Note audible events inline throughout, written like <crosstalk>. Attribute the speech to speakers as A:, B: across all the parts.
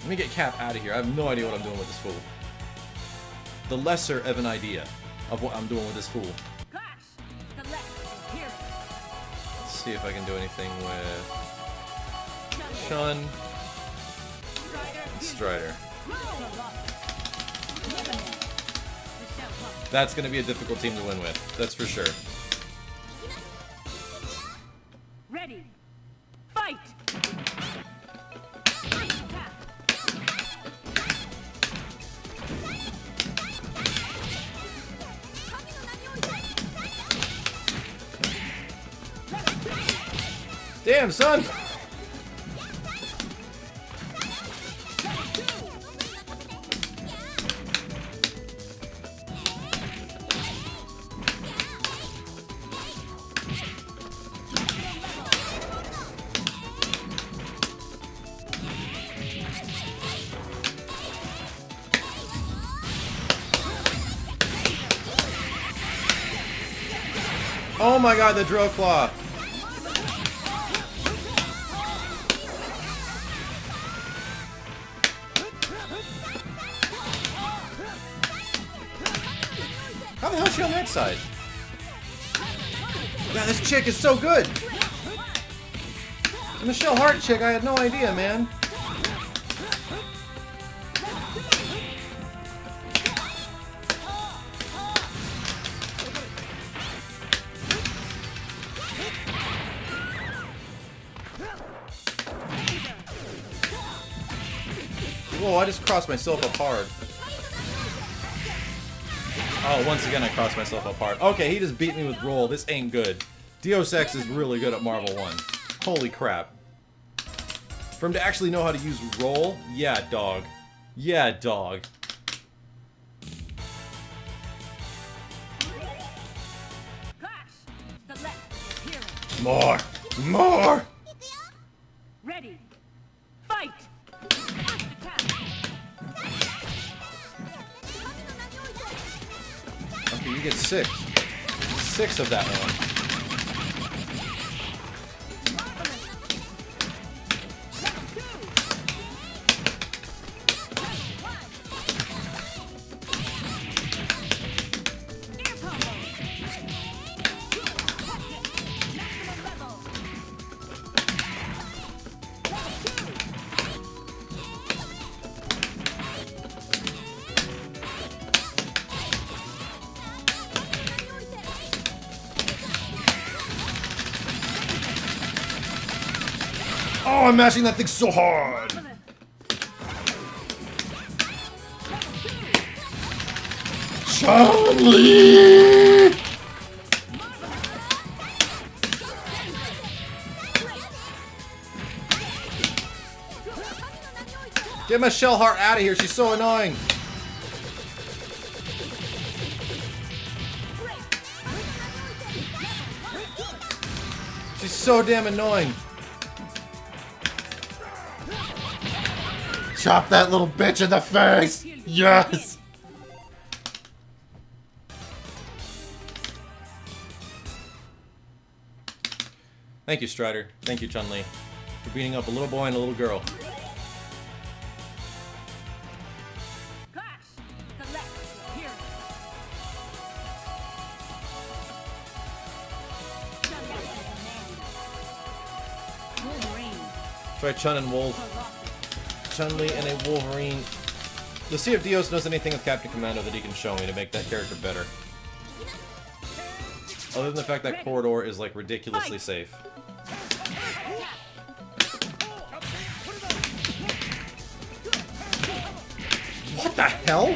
A: Let me get Cap out of here. I have no idea what I'm doing with this fool. The lesser of an idea of what I'm doing with this fool. Let's see if I can do anything with Chun. Strider. That's going to be a difficult team to win with. That's for sure.
B: Ready. Fight.
A: Damn, son! Oh my god, the drill claw! The hell is she on that side? Yeah, this chick is so good! The Michelle Hart chick, I had no idea, man. Whoa, I just crossed myself up hard. Oh, once again I crossed myself apart. Okay, he just beat me with roll. This ain't good. Deus Ex is really good at Marvel 1. Holy crap. For him to actually know how to use roll? Yeah, dog. Yeah, dog.
B: The left. Hero.
A: More! More! You get six. Six of that one. Oh, I'm mashing that thing so hard! Charlie! Get Michelle Hart out of here, she's so annoying! She's so damn annoying! Chop that little bitch in the face! Yes! Thank you, Strider. Thank you, Chun-Li. For beating up a little boy and a little girl.
B: Clash. The left. Hero. Wolverine.
A: Try Chun and Wolf. Chun-Li and a Wolverine. Let's see if Dios knows anything of Captain Commando that he can show me to make that character better. Other than the fact that Corridor is like ridiculously safe. What the hell?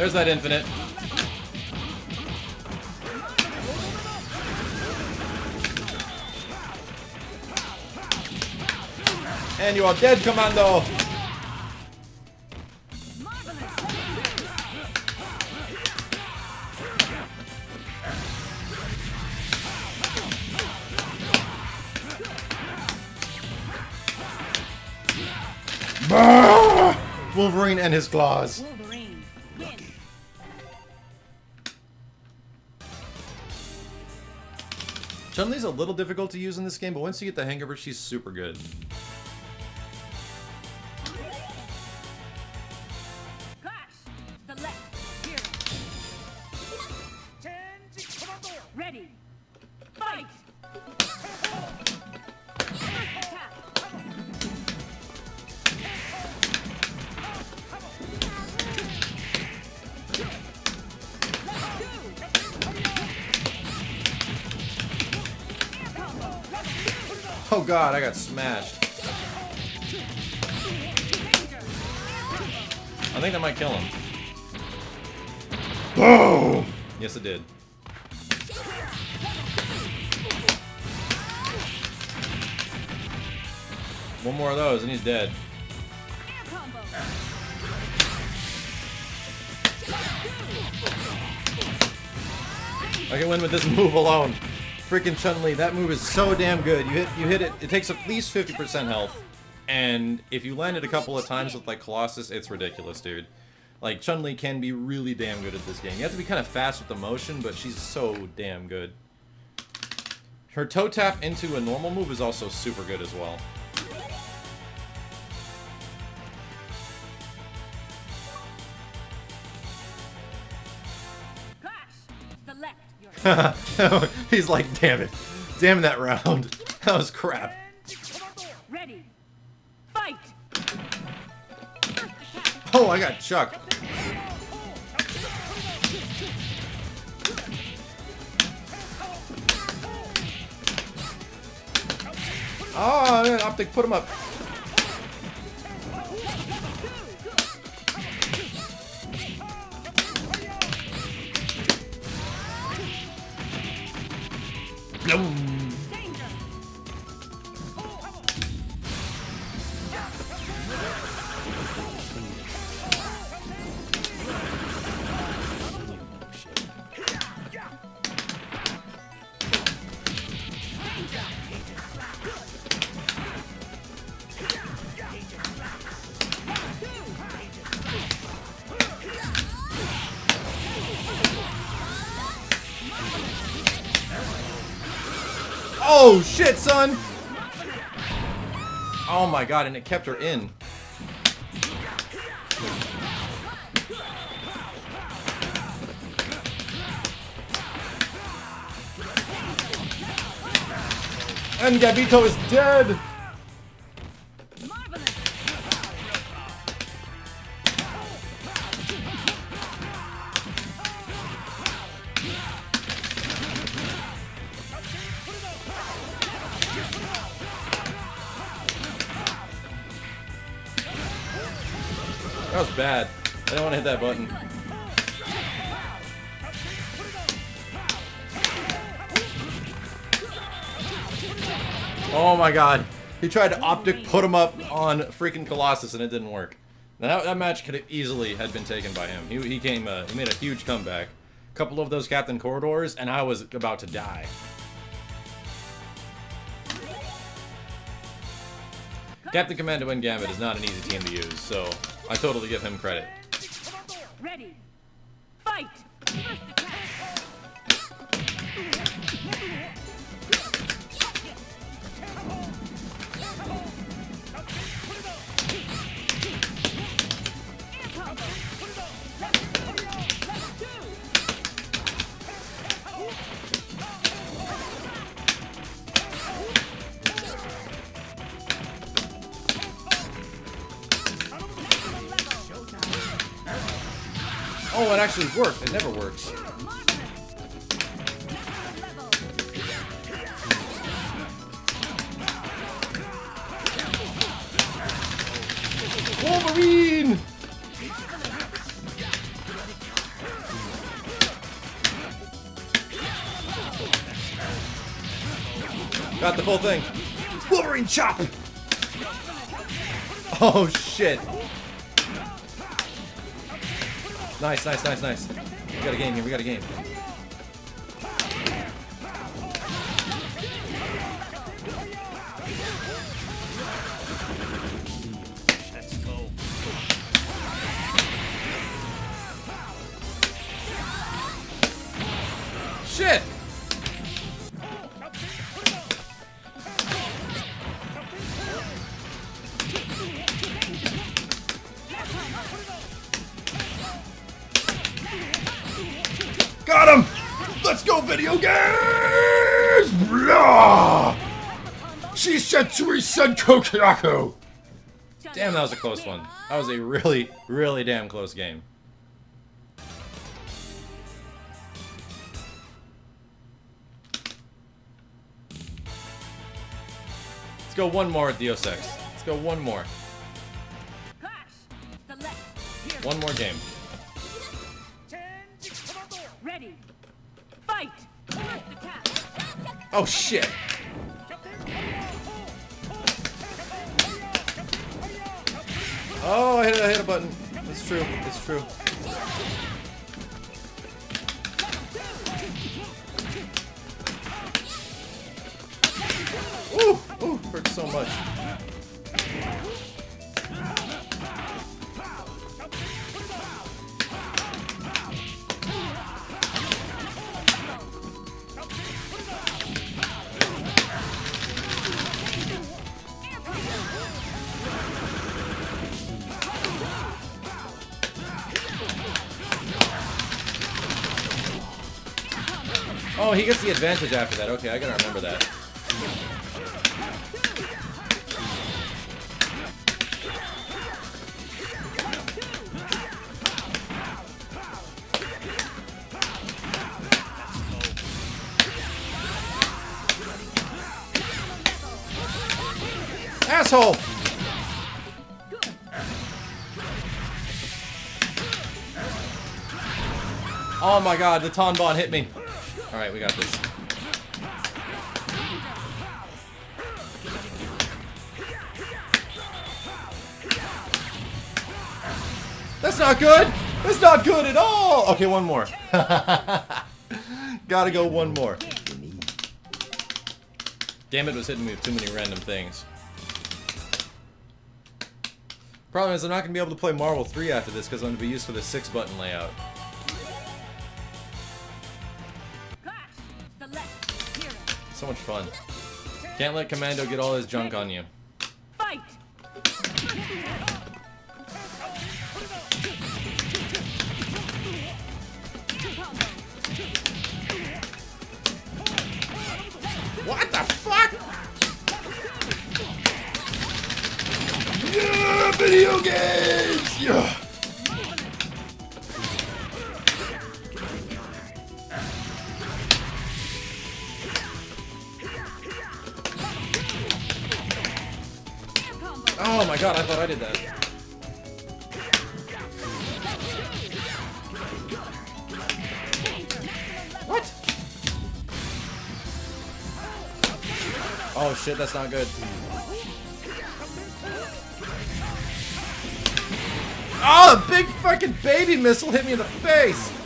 A: There's that infinite. And you are dead, Commando! Wolverine and his claws. Chun-Li's a little difficult to use in this game, but once you get the hang of her, she's super good. God, I got smashed. I think that might kill him. Boom! Yes, it did. One more of those and he's dead. I can win with this <laughs> move alone. Freaking Chun-Li, that move is so damn good. You hit you hit it, it takes at least 50% health. And if you land it a couple of times with like Colossus, it's ridiculous, dude. Like Chun-Li can be really damn good at this game. You have to be kind of fast with the motion, but she's so damn good. Her toe tap into a normal move is also super good as well. <laughs> <laughs>
B: Clash. <laughs> The left. Your
A: He's like, damn it. Damn that round. <laughs> That was crap.
B: Ready. Fight.
A: Oh, I got chucked. Oh, man, Optic, put him up. Bloom. Oh, shit, son! Oh my god, and it kept her in. And Gabito is dead! Oh my god. He tried to optic put him up on freaking Colossus and it didn't work. Now, that, that match could have easily had been taken by him. He, he came, uh, he made a huge comeback. A couple of those Captain Corridors, and I was about to die. Captain Commando and Gambit is not an easy team to use, so I totally give him credit.
B: Ready. Fight.
A: Oh, it actually worked. It never works. Wolverine! Got the full thing. Wolverine chop! Oh shit. Nice, nice, nice, nice. We got a game here, we got a game. Got him! Let's go, video games! Blah! She said Tsui said Kokiraku! Damn, that was a close one. That was a really, really damn close game. Let's go one more at Deus Ex. Let's go one more.
B: Clash. The left. Here.
A: One more game. Oh shit! Oh, I hit, I hit a button. It's true. It's true. Ooh, ooh, hurts so much. Oh, he gets the advantage after that. Okay, I gotta remember that. Asshole! Oh my god, the Tonbon hit me. Alright, we got this. That's not good! That's not good at all! Okay, one more. <laughs> Gotta go one more. Damn it was hitting me with too many random things. Problem is I'm not going to be able to play Marvel 3 after this because I'm going to be used to the 6 button layout. So much fun. Can't let Commando get all his junk on you.
B: Fight.
A: What the fuck? Yeah, video games! Yeah. God, I thought I did that. What? Oh shit, that's not good. Oh, a big fucking baby missile hit me in the face!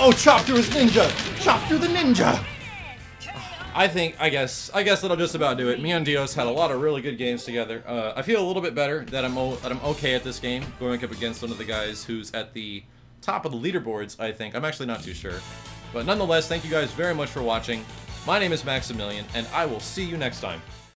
A: Oh, chop through his ninja! Chop through the ninja! I think, I guess, I guess that'll just about do it. Me and Dios had a lot of really good games together. Uh, I feel a little bit better that I'm that I'm okay at this game, going up against one of the guys who's at the top of the leaderboards. I think I'm actually not too sure, but nonetheless, thank you guys very much for watching. My name is Maximilian, and I will see you next time.